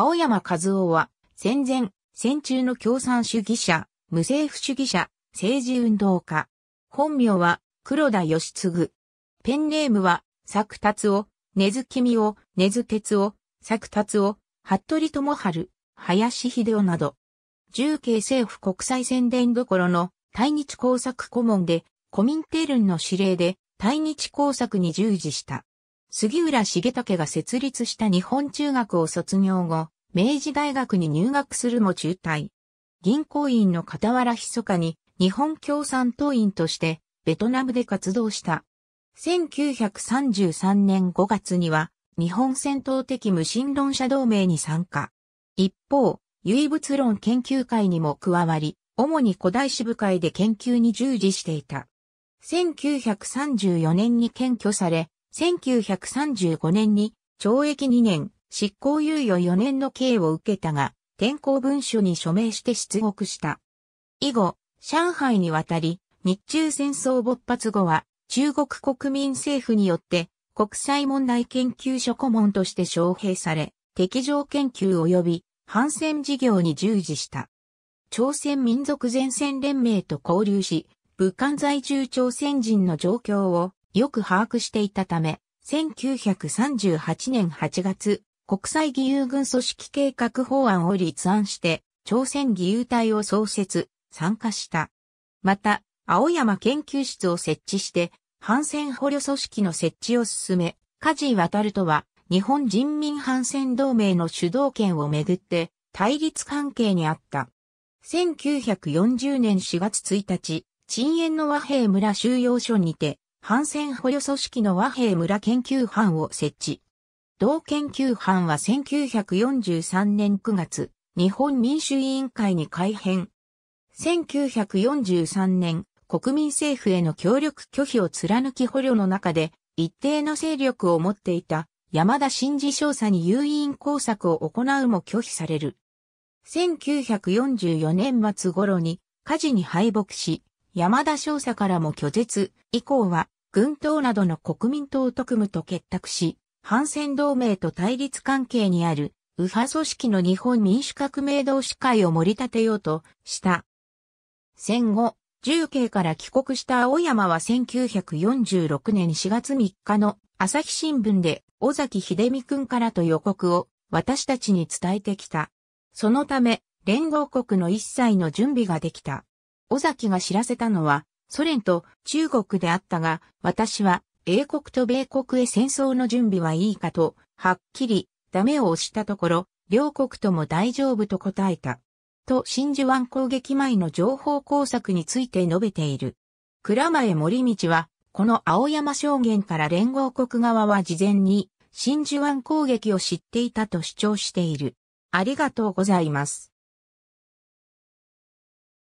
青山和夫は、戦前、戦中の共産主義者、無政府主義者、政治運動家。本名は、黒田義継。ペンネームは、作達夫、根津君夫、根津哲夫、作達夫、服部智春、林秀夫など。重慶政府国際宣伝どころの対日工作顧問で、コミンテルンの指令で対日工作に従事した。杉浦重武が設立した日本中学を卒業後、明治大学に入学するも中退。銀行員の傍ら密かに日本共産党員としてベトナムで活動した。1933年5月には日本戦闘的無神論者同盟に参加。一方、唯物論研究会にも加わり、主に古代史部会で研究に従事していた。1934年に検挙され、1935年に懲役2年、執行猶予4年の刑を受けたが、転校文書に署名して出国した。以後、上海に渡り、日中戦争勃発後は、中国国民政府によって国際問題研究所顧問として招聘され、敵情研究及び反戦事業に従事した。朝鮮民族前線連盟と交流し、武漢在住朝鮮人の状況をよく把握していたため、1938年8月、国際義勇軍組織計画法案を立案して、朝鮮義勇隊を創設、参加した。また、青山研究室を設置して、反戦捕虜組織の設置を進め、梶渡とは、日本人民反戦同盟の主導権をめぐって、対立関係にあった。1940年4月1日、鎮遠の和平村収容所にて、反戦捕虜組織の和平村研究班を設置。同研究班は1943年9月、日本民主委員会に改編。1943年、国民政府への協力拒否を貫き捕虜の中で、一定の勢力を持っていた山田真治少佐に誘引工作を行うも拒否される。1944年末頃に火事に敗北し、山田少佐からも拒絶、以降は軍党などの国民党特務と結託し、反戦同盟と対立関係にある右派組織の日本民主革命同志会を盛り立てようとした。戦後、重慶から帰国した青山は1946年4月3日の朝日新聞で尾崎秀美君からと予告を私たちに伝えてきた。そのため、連合国の一切の準備ができた。尾崎が知らせたのは、ソ連と中国であったが、私は英国と米国へ戦争の準備はいいかと、はっきりダメを押したところ、両国とも大丈夫と答えた。と真珠湾攻撃前の情報工作について述べている。蔵前森道は、この青山証言から連合国側は事前に真珠湾攻撃を知っていたと主張している。ありがとうございます。